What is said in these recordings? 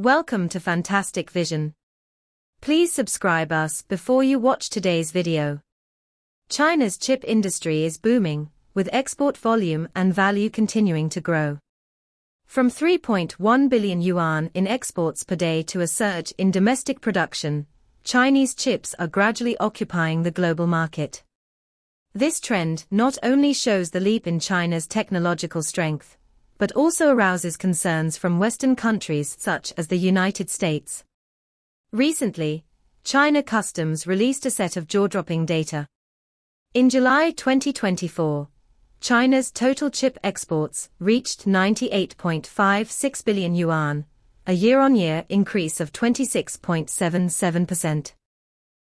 Welcome to Fantastic Vision. Please subscribe us before you watch today's video. China's chip industry is booming, with export volume and value continuing to grow. From 3.1 billion yuan in exports per day to a surge in domestic production, Chinese chips are gradually occupying the global market. This trend not only shows the leap in China's technological strength, but also arouses concerns from Western countries such as the United States. Recently, China Customs released a set of jaw-dropping data. In July 2024, China's total chip exports reached 98.56 billion yuan, a year-on-year increase of 26.77%.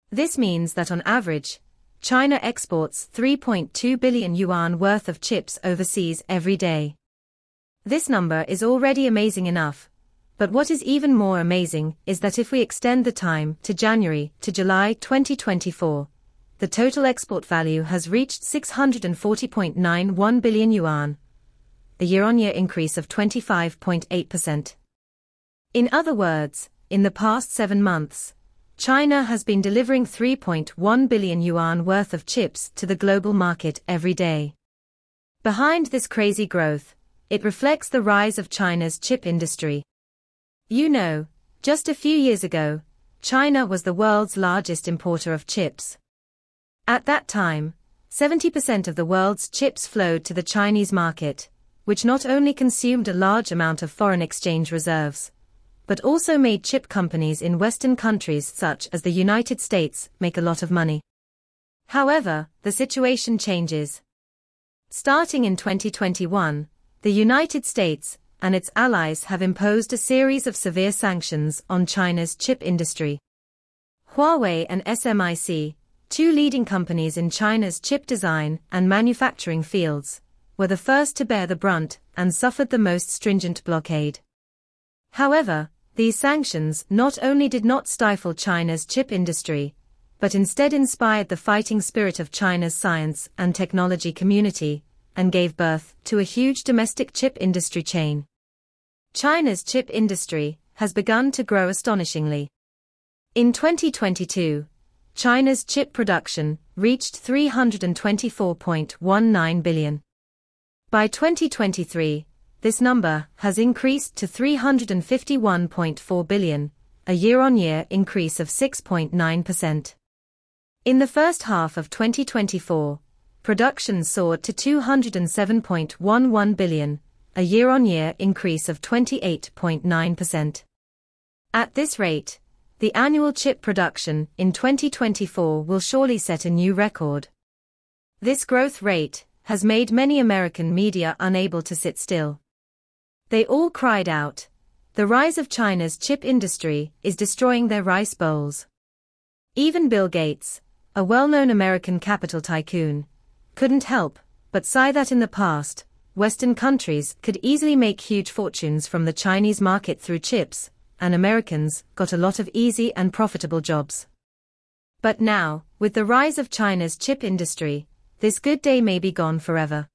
This means that on average, China exports 3.2 billion yuan worth of chips overseas every day. This number is already amazing enough, but what is even more amazing is that if we extend the time to January to July 2024, the total export value has reached 640.91 billion yuan, a year-on-year increase of 25.8%. In other words, in the past seven months, China has been delivering 3.1 billion yuan worth of chips to the global market every day. Behind this crazy growth, it reflects the rise of China's chip industry. You know, just a few years ago, China was the world's largest importer of chips. At that time, 70% of the world's chips flowed to the Chinese market, which not only consumed a large amount of foreign exchange reserves, but also made chip companies in Western countries such as the United States make a lot of money. However, the situation changes. Starting in 2021, the United States and its allies have imposed a series of severe sanctions on China's chip industry. Huawei and SMIC, two leading companies in China's chip design and manufacturing fields, were the first to bear the brunt and suffered the most stringent blockade. However, these sanctions not only did not stifle China's chip industry, but instead inspired the fighting spirit of China's science and technology community, and gave birth to a huge domestic chip industry chain. China's chip industry has begun to grow astonishingly. In 2022, China's chip production reached 324.19 billion. By 2023, this number has increased to 351.4 billion, a year-on-year increase of 6.9%. In the first half of 2024, production soared to 207.11 billion, a year-on-year increase of 28.9%. At this rate, the annual chip production in 2024 will surely set a new record. This growth rate has made many American media unable to sit still. They all cried out. The rise of China's chip industry is destroying their rice bowls. Even Bill Gates, a well-known American capital tycoon, couldn't help but sigh that in the past, Western countries could easily make huge fortunes from the Chinese market through chips, and Americans got a lot of easy and profitable jobs. But now, with the rise of China's chip industry, this good day may be gone forever.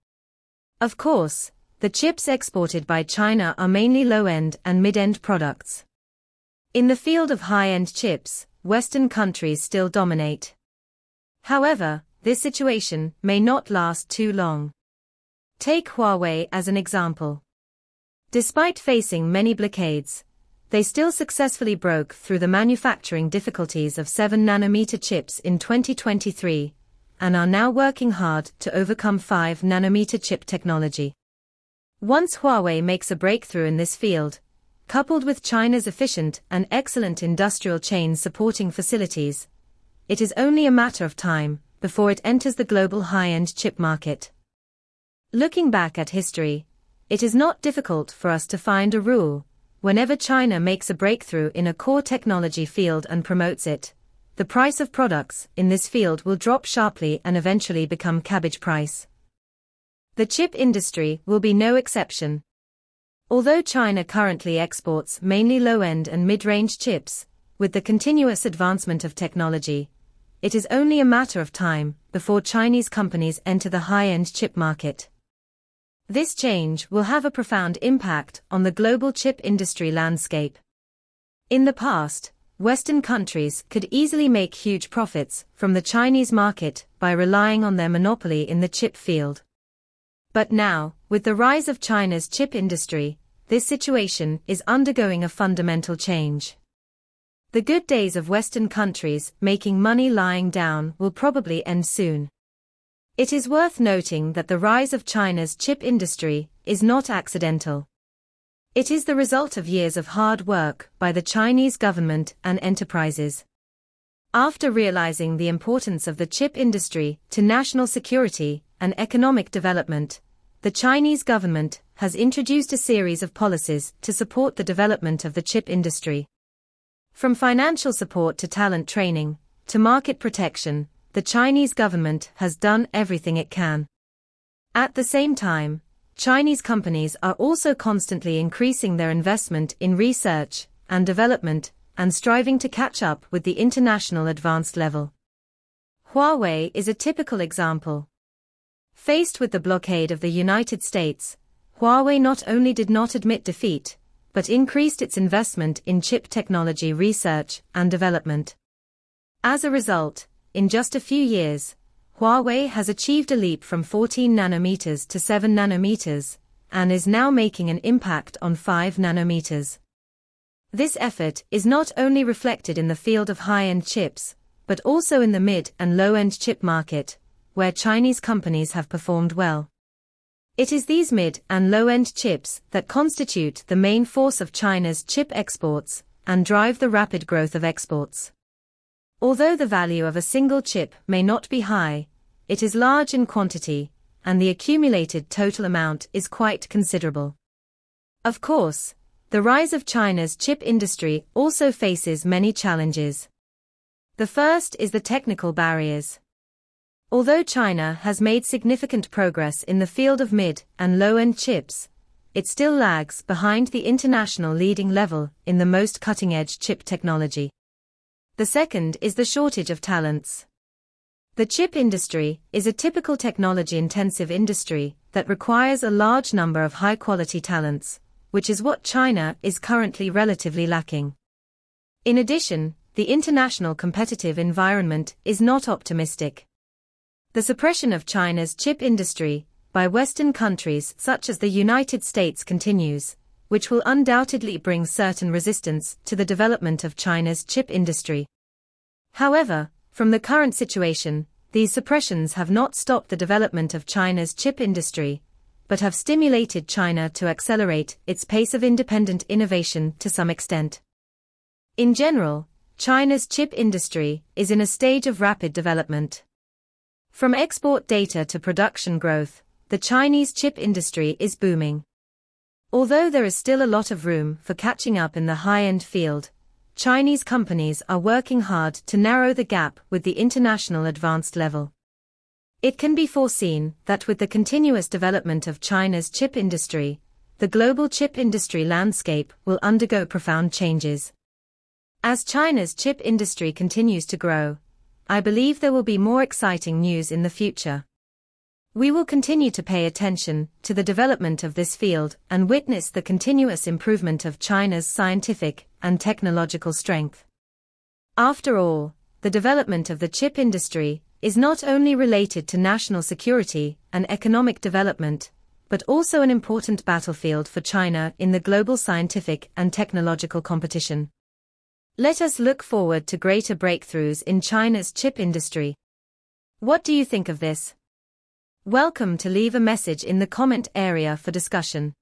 Of course, the chips exported by China are mainly low-end and mid-end products. In the field of high-end chips, Western countries still dominate. However, this situation may not last too long. Take Huawei as an example. Despite facing many blockades, they still successfully broke through the manufacturing difficulties of 7 nanometer chips in 2023 and are now working hard to overcome 5 nanometer chip technology. Once Huawei makes a breakthrough in this field, coupled with China's efficient and excellent industrial chain supporting facilities, it is only a matter of time before it enters the global high-end chip market. Looking back at history, it is not difficult for us to find a rule. Whenever China makes a breakthrough in a core technology field and promotes it, the price of products in this field will drop sharply and eventually become cabbage price. The chip industry will be no exception. Although China currently exports mainly low-end and mid-range chips, with the continuous advancement of technology, it is only a matter of time before Chinese companies enter the high-end chip market. This change will have a profound impact on the global chip industry landscape. In the past, Western countries could easily make huge profits from the Chinese market by relying on their monopoly in the chip field. But now, with the rise of China's chip industry, this situation is undergoing a fundamental change. The good days of Western countries making money lying down will probably end soon. It is worth noting that the rise of China's chip industry is not accidental. It is the result of years of hard work by the Chinese government and enterprises. After realizing the importance of the chip industry to national security and economic development, the Chinese government has introduced a series of policies to support the development of the chip industry. From financial support to talent training, to market protection, the Chinese government has done everything it can. At the same time, Chinese companies are also constantly increasing their investment in research and development and striving to catch up with the international advanced level. Huawei is a typical example. Faced with the blockade of the United States, Huawei not only did not admit defeat, but increased its investment in chip technology research and development. As a result, in just a few years, Huawei has achieved a leap from 14 nanometers to 7 nanometers, and is now making an impact on 5 nanometers. This effort is not only reflected in the field of high-end chips, but also in the mid and low-end chip market, where Chinese companies have performed well. It is these mid and low-end chips that constitute the main force of China's chip exports and drive the rapid growth of exports. Although the value of a single chip may not be high, it is large in quantity, and the accumulated total amount is quite considerable. Of course, the rise of China's chip industry also faces many challenges. The first is the technical barriers. Although China has made significant progress in the field of mid and low-end chips, it still lags behind the international leading level in the most cutting-edge chip technology. The second is the shortage of talents. The chip industry is a typical technology-intensive industry that requires a large number of high-quality talents, which is what China is currently relatively lacking. In addition, the international competitive environment is not optimistic. The suppression of China's chip industry by Western countries such as the United States continues, which will undoubtedly bring certain resistance to the development of China's chip industry. However, from the current situation, these suppressions have not stopped the development of China's chip industry, but have stimulated China to accelerate its pace of independent innovation to some extent. In general, China's chip industry is in a stage of rapid development. From export data to production growth, the Chinese chip industry is booming. Although there is still a lot of room for catching up in the high-end field, Chinese companies are working hard to narrow the gap with the international advanced level. It can be foreseen that with the continuous development of China's chip industry, the global chip industry landscape will undergo profound changes. As China's chip industry continues to grow, I believe there will be more exciting news in the future. We will continue to pay attention to the development of this field and witness the continuous improvement of China's scientific and technological strength. After all, the development of the chip industry is not only related to national security and economic development, but also an important battlefield for China in the global scientific and technological competition. Let us look forward to greater breakthroughs in China's chip industry. What do you think of this? Welcome to leave a message in the comment area for discussion.